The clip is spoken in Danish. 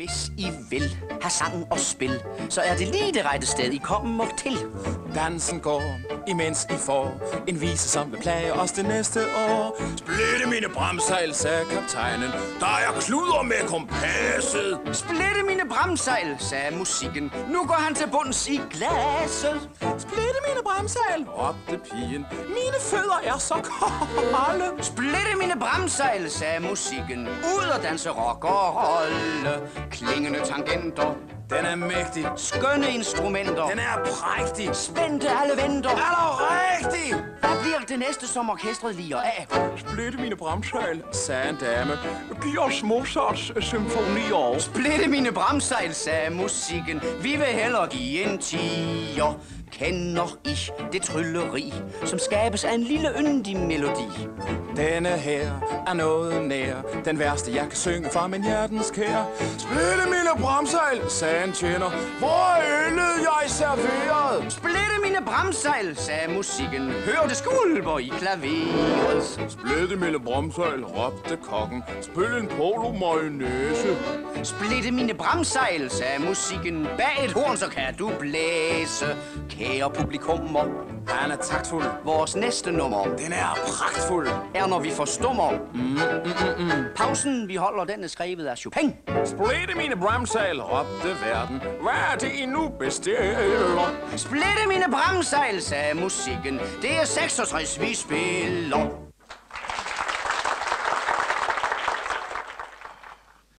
Hvis I vil have sang og spil, så er det lige det rette sted, I kommer til. Dansen går, imens I får en vise, som vil plage os det næste år. Splitte mine bremsejl, sagde kaptajnen. Der er kluder med kompasset. Splitte mine bremsejl, sagde musikken. Nu går han til bunds i glasset. Bremsejl, råbte pigen. Mine fødder er så kolde. Splitte mine bremsejl, sagde musikken. Ud og danse rock og rolle. Klingende tangenter, Den er mægtig. skønne instrumenter. Den er prægtig. Spændte alle venter. Er du rigtig? Bliver det næste, som orkestret liger af? Splitte mine bremsejl, sagde en dame. Giv os Mozarts symfonier. Splitte mine bremsejl, sagde musikken. Vi vil hellere give en tiger. Kender I det trylleri, som skabes af en lille yndig melodi? Denne her er noget nær Den værste jeg kan synge fra min hjertens kær Splitte mine bremsejl, sagde en tjener Hvor er øllet jeg serveret? Splitte mine bremsejl, sagde musikken. Hør det skulper i klaveret. Splitte mine bremsejl, råbte kokken Spil en polo mayonnaise Splitte mine bremsejl, sagde musikken. Bag et horn, så kan du blæse. Kære publikummer, Han er taktfuld vores næste nummer Den er pragtfuld er, når vi forstummer. Mm, mm, mm, mm. Pausen, vi holder, den er skrevet af Chopin. Splitte mine bremsejl, råbte verden Hvad er det I nu bestiller? Splitte mine bremsejl, sagde musikken. Det er 66, vi spiller.